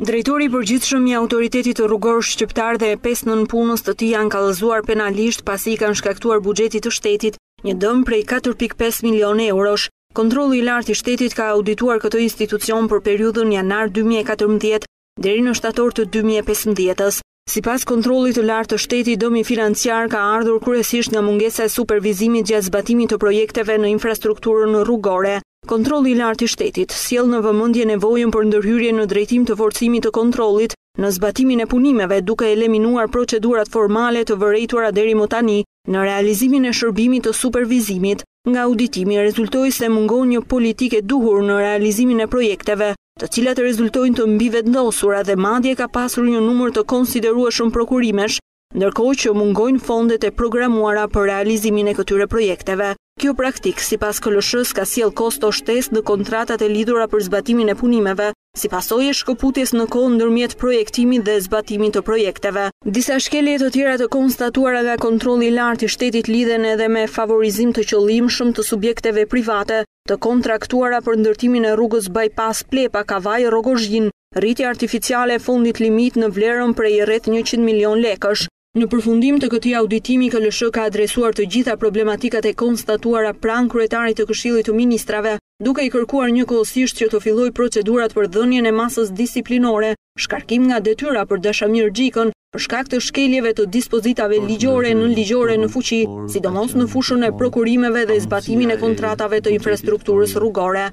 Drejtori i përgjithshëm i Autoritetit Rrugor Shqiptar dhe pesë nënpunës të tij janë kallëzuar penalisht pasi i kanë shkaktuar buxhetit të shtetit një dëm prej 4.5 milionë eurosh. Kontrolli i Lartë i Shtetit ka audituar këtë institucion për periudhën janar 2014 deri në shtator të 2015-s. Sipas Kontrollit të Lartë të Shtetit, dëmi financiar ka ardhur kryesisht nga mungesa e supervizimit gjatë zbatimit të projekteve në infrastrukturën rrugore. Kontrolli i Lartë i Shtetit sjell në vëmendje nevojën për ndërhyrje në drejtim të forcimit të kontrollit në zbatimin e punimeve, duke eliminuar procedurat formale të vërejtura deri më tani në realizimin e shërbimit të supervizimit. Nga auditimi rezultoi se mungon një politikë e duhur në realizimin e projekteve, të cilat rezultojnë të mbivendosura dhe madje ka pasur një numër të konsiderueshëm prokurimesh, ndërkohë që mungojnë fondet e programuara për realizimin e këtyre projekteve. Kjo praktikë, sipas KLSH-së ka sjellë kosto shtesë në kontratat e lidhura për zbatimin e punimeve, si pasojë e shkëputjes në kohë ndërmjet projektimit dhe zbatimit të projekteve. Disa shkelje të tjera të konstatuara nga Kontrolli i Lartë i Shtetit lidhen edhe me favorizim të qëllimshëm të subjekteve private të kontraktuara për ndërtimin e rrugës Bypass Plepa-Kavajë-Rrogozhinë, rritje artificiale e fondit limit në vlerën prej rreth njëqind milionë lekësh. Në përfundim të këtij auditimi KLSH ka adresuar të gjitha problematikat e konstatuara pranë kryetarit të Këshillit të Ministrave, duke i kërkuar njëkohësisht që të fillojë procedurat për dhënien e masës disiplinore, shkarkim nga detyra për Dashamir Xhikën, për shkak të shkeljeve të dispozitave ligjore e nënligjore në fuqi, sidomos në fushën e prokurimeve dhe zbatimin e kontratave të infrastrukturës rrugore.